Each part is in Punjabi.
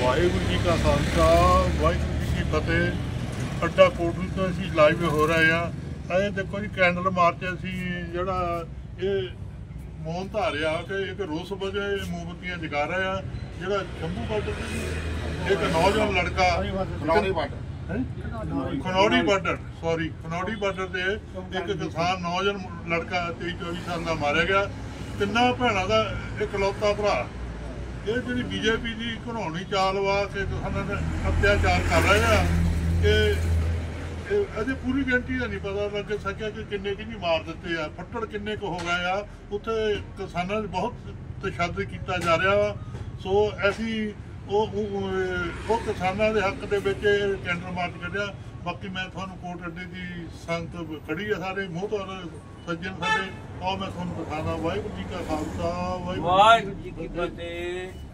ਵਾਹਿਗੁਰੂ ਜੀ ਕਾ ਖਾਲਸਾ ਵਾਹਿਗੁਰੂ ਜੀ ਕੀ ਫਤਿਹ। ਅੱਡਾ ਕੋਟਲੀ ਤੋਂ ਅਸੀਂ ਲਾਈਵ ਹੋ ਰਹੇ ਆ ਇਹ ਦੇਖੋ ਜੀ ਕੈਂਡਲ ਮਾਰਚ ਅਸੀਂ ਜਿਹੜਾ ਇਹ ਮੌਨ ਧਾਰਿਆ ਕਿ ਇੱਕ ਰੋਸ ਵਜੇ ਮੋਮਬਤੀਆਂ ਜਗਾ ਰਹੇ ਆ ਜਿਹੜਾ ਸ਼ੰਭੂ ਬਾਰਡਰ ਤੇ ਇੱਕ ਨੌਜਵਾਨ ਲੜਕਾ ਖਨੌਰੀ ਬਾਰਡਰ ਹੈਂ? Khanauri border sorry Khanauri border ਤੇ ਇੱਕ ਕਿਸਾਨ ਨੌਜਵਾਨ ਲੜਕਾ 23 24 ਸਾਲ ਦਾ ਮਾਰਿਆ ਗਿਆ। ਤਿੰਨਾਂ ਭੈਣਾਂ ਦਾ ਇਕਲੌਤਾ ਭਰਾ। ਇਹ ਜਿਹੜੀ ਬੀਜੇਪੀ ਦੀ ਘਨੌਣੀ ਚਾਲ ਵਾ ਕਿ ਕਿਸਾਨਾਂ ਦੇ ਅਤਿਆਚਾਰ ਕਰ ਰਹੇ ਆ ਕਿ ਇਹ ਅਜੇ ਪੂਰੀ ਗਿਣਤੀ ਦਾ ਨਹੀਂ ਪਤਾ ਲੱਗ ਸਕਿਆ ਕਿ ਕਿੰਨੇ ਕਿੰਨੀ ਮਾਰ ਦਿੱਤੇ ਆ, ਫੱਟੜ ਕਿੰਨੇ ਕੁ ਹੋ ਗਏ ਆ, ਉੱਥੇ ਕਿਸਾਨਾਂ 'ਤੇ ਬਹੁਤ ਤਸ਼ੱਦਦ ਕੀਤਾ ਜਾ ਰਿਹਾ ਵਾ। ਸੋ ਅਸੀਂ ਉਹ ਉਹ ਕਿਸਾਨਾਂ ਦੇ ਹੱਕ ਦੇ ਵਿੱਚ ਇਹ ਮਾਰਚ ਕੱਢਿਆ। ਬਾਕੀ ਮੈਂ ਤੁਹਾਨੂੰ ਕੋਟ ਅੱਡੇ ਦੀ ਸੰਗਤ ਖੜੀ ਆ ਸਾਰੇ ਮੋਹਤਰ ਸੱਜਣ ਸਾਡੇ ਆਓ ਮੈਂ ਤੁਹਾਨੂੰ ਦਿਖਾਣਾ। ਵਾਹਿਗੁਰੂ ਜੀ ਕਾ ਖਾਲਸਾ ਵਾਹਿਗੁਰੂ ਵਾਹਿਗੁਰੂ ਜੀ ਕੀ ਫਤਿਹ।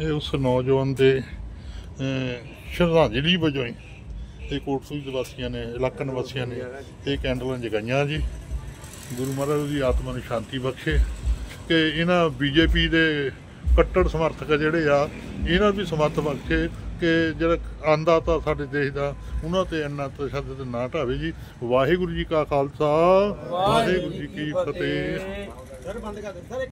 ਇਹ ਉਸ ਨੌਜਵਾਨ ਦੇ ਸ਼ਰਧਾਂਜਲੀ ਵਜੋਂ ਹੀ ਇਹ ਕੋਟਸੂਈ ਦੇ ਵਾਸੀਆਂ ਨੇ, ਇਲਾਕਾ ਨਿਵਾਸੀਆਂ ਨੇ ਇਹ ਕੈਂਡਲਾਂ ਜਗਾਈਆਂ ਜੀ। ਗੁਰੂ ਮਹਾਰਾਜ ਦੀ ਆਤਮਾ ਨੂੰ ਸ਼ਾਂਤੀ ਬਖਸ਼ੇ ਕਿ ਇਹਨਾਂ ਬੀਜੇਪੀ ਦੇ ਕੱਟੜ ਸਮਰਥਕ ਜਿਹੜੇ ਆ, ਇਹਨਾਂ ਵੀ ਸਮਰਥ ਬਖਸ਼ੇ ਕਿ ਜਿਹੜਾ ਆਂਦਾ ਤਾਂ ਸਾਡੇ ਦੇਸ਼ ਦਾ, ਉਹਨਾਂ ਤੇ ਇੰਨਾ ਤਸ਼ੱਦਦ ਨਾ ਢਾਵੇ ਜੀ। ਵਾਹਿਗੁਰੂ ਜੀ ਕਾ ਖਾਲਸਾ, ਵਾਹਿਗੁਰੂ ਜੀ ਕੀ ਫਤਿਹ।